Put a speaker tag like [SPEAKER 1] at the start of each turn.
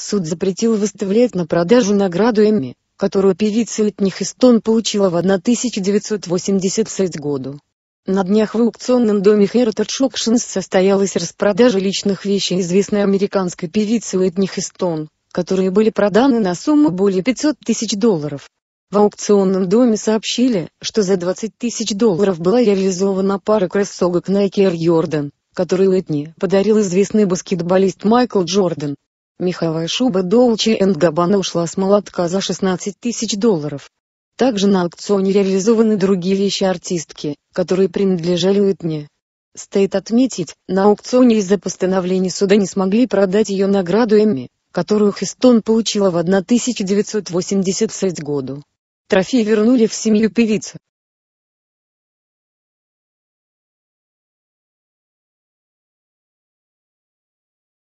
[SPEAKER 1] Суд запретил выставлять на продажу награду Эмми, которую певица Уитни Хьюстон получила в 1986 году. На днях в аукционном доме Heritage Auctions состоялась распродажа личных вещей известной американской певицы Уитни Хьюстон, которые были проданы на сумму более 500 тысяч долларов. В аукционном доме сообщили, что за 20 тысяч долларов была реализована пара кроссовок Nike Air Jordan, которую Уитни подарил известный баскетболист Майкл Джордан. Меховая шуба Dolce Gabbana ушла с молотка за 16 тысяч долларов. Также на аукционе реализованы другие вещи артистки, которые принадлежали Уитни. Стоит отметить, на аукционе из-за постановления суда не смогли продать ее награду Эмми, которую Хестон получила в 1986 году. Трофей вернули в семью певицы.